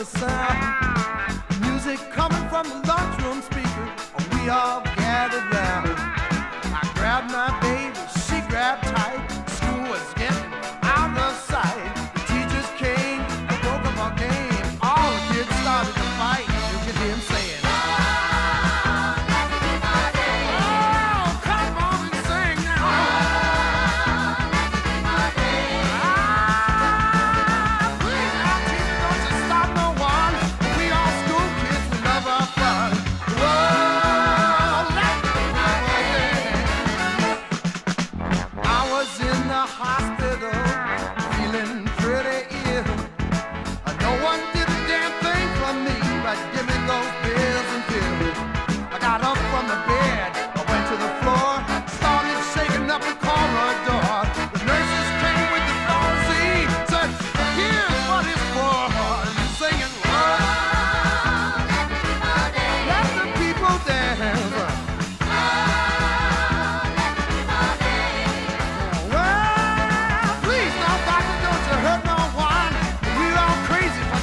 the sound. Music coming from the lunchroom speaker. We all gathered the hospital.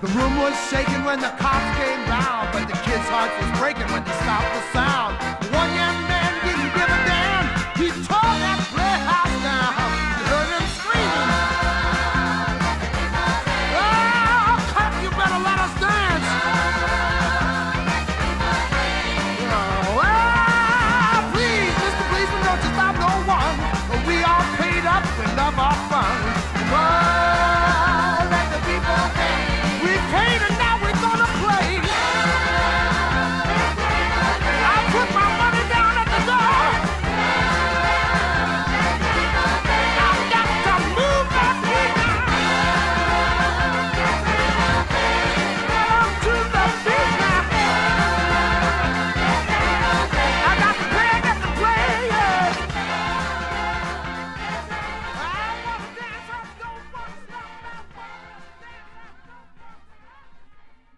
The room was shaking when the cops came round, but the kids' hearts was breaking when they stopped the sound. One young man didn't give a damn. He tore that playhouse down. You heard him screaming. Oh, cop, You better let us dance. Oh, please, Mr. Policeman, don't you stop no one. We